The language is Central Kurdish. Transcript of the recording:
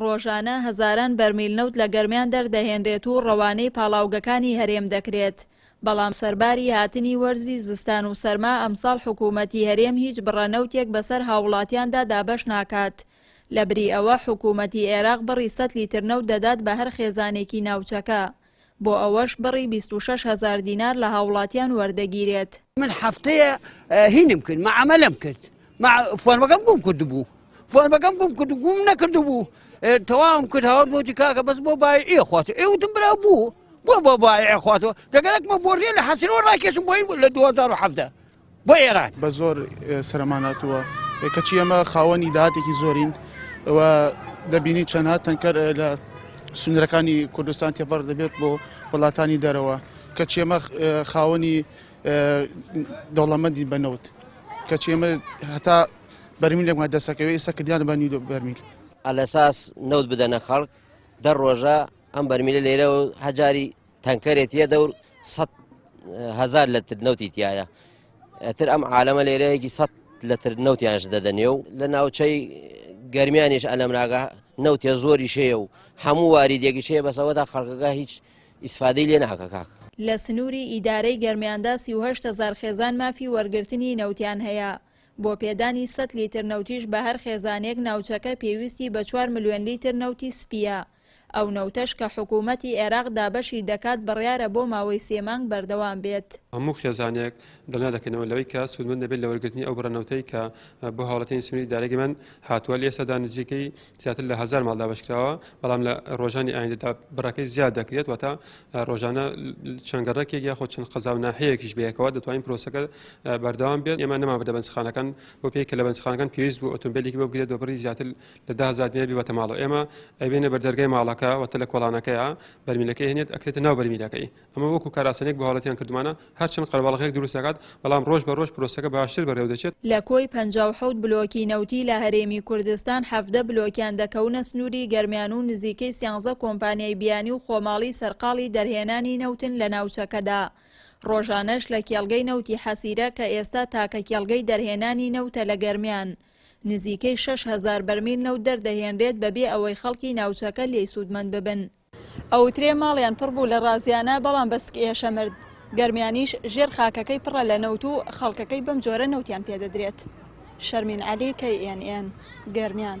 ڕۆژانە هەزاران بەرمیل نەوت لە گەرمیان دەردەهێنرێت و ڕەوانەی پاڵاوگەکانی هەرێم دەکرێت، بەڵام سەرباری هاتنی وەرزی زستان و سەرما ئەمساڵ حکوومەتی هەرێم هیچ بڕە نەوتێک بەسەر هاووڵاتیاندا دابەش ناکات، لەبری ئەوە حکوومەتی عێراق بڕی سەد لیتر نەوت دەدات بە هەر خێزانێکی ناوچەکە. بۆ ئەوەش بڕی بیست و شەش هەزار دینار لە هاوڵاتیان وەردەگیرێت. من حەفتەیە هینم کرد مەعەمەلەم کرد فۆرمەکەم گوم کردبوو فۆرمەکەم گوم کرد گوم نەکردبوو تەواوم کرد هاوت بۆتی کاکە بەس بۆ بایعیە خوات ئێوتم برا بوو بۆ بۆ بایع خواتەوە دەگەرەکمە بۆڕیە لە حەسرەوە ڕاکێشم بۆی لە 2017 بۆ ئێران. بە زۆر سەرمان هاتووە کەچی ئێمە خاوەنی داهاتێکی زۆرین و دەبینین چەندها تەنکەر لە سنوورەکانی کوردستان تێپەڕ دەبێت بۆ وڵاتانی دەرەوە کە چێمە خاوەنی دەوڵەمەندی بە نەوت کە چێمە هەتا بەرمیلێکمان دەسەکەوێت ئێستا کردیان بە نیو بەرمیل ئەلەساس نەوت بدەنە خەڵک دە ڕۆژە ئەم بەرمیلە لێرە و هەجاری تەنکەرێ تیە دەور سەد هەزار لەتر نەوتی تایە ئەتر ئەم عالەمە لێرەیەکی سەد لەتر نەوتیانش دەدەنێ و لە ناوچەی گەرمیانیش ئەلەمراگە نەوتێ زۆری شەیە و هەموو واری دێکیشەیە بەسەوەدا خەڵکەکە هیچ ئیسفادەی لێ ناکە کاک. لە سنووری ئیدارەی گەرمیاندا سی و هەشت هەزار خێزان مافی وەرگرتنی نەوتیان هەیە، بۆ پێدانی سەد لیتر نەوتیش بە هەر خێزانێک ناوچەکە پێویستی بە چوار ملیۆن لیتر نەوتی سپییە، ئەو نەوتەش کە حکوومەتی ئێراق دابەشی دەکات بڕیارە بۆ ماوەی سێ مانگ بەردەوام بێت. هەموو خێزانێک دڵنیا دەکەینەوە لەوەی کە سوودمەند دەبێت لە وەرگرتنی ئەو بڕە نەوتەی کە بۆ هاوڵاتیانی سنووری دارەگەمان هاتووە، لە ئێستادا نزیکەی زیاتر لە هەزار ماڵ دابەش کراوە، بەڵام لە ڕۆژانی ئایندەدا بڕەکەی زیاد دەکرێت، واتە ڕۆژانە چەند گەڕەکێک یاخود چەند قەزا و ناحیەیەکیش بەیەکەوە دەتوانین پرۆسەکە بەردەوام بێت، ئێمە نەمابردە بەنزخانەکان بەو پێی کە لە بەنزخانەکان پێویست بوو ئۆتۆمبێلێکی بۆ بگرێت بە بڕی زیاتر لە دە هەزار دینەر بیباتە ماڵەوە ئێمە ئەیبەینە بەر دەرگای ماڵەکە وەتە لە کۆڵانەکەیا بەرمیلەکەی ئەهێنێت ئەکرێتە ناو بەرمیلەکەی ئەمە وەکو کاراسانێک بۆ هاوڵاتیان کردومانە هەر چەند قەرەباڵغیەک دروست ئەکات بەڵام ڕۆژ بە ڕۆژ پرۆسەکە باشتر بەڕێوە دەچێت. لە کۆی پەنجا و حەوت بلۆکی نەوتی لە هەرێمی کوردستان حەڤدە بلۆکیان دەکەونە سنووری گەرمیان و نزیکەی سیانزە کۆمپانیای بیانی و خۆماڵی سەرقاڵی دەرهێنانی نەوتن لە ناوچەکەدا ڕۆژانەش لە کێڵگەی نەوتی حەسیرە کە ئێستا تاکە کێڵگەی دەرهێنانی نەوتە لە گەرمیان نزیکەی شەش هەزار بەرمیل نەوت دەردەهێنرێت بەبێ ئەوەی خەڵکی ناوچەکە لێی سوودمەند ببن. ئەوترێ ماڵیان پڕ بوو لە ڕازیانە، بەڵام بە سکئێشە مرد. گەرمیانیش ژێر خاکەکەی پڕە لە نەوت و خەڵکەکەی بەم جۆرە نەوتیان پێدەدرێت. شەرمین عەلی، KNN، گەرمیان.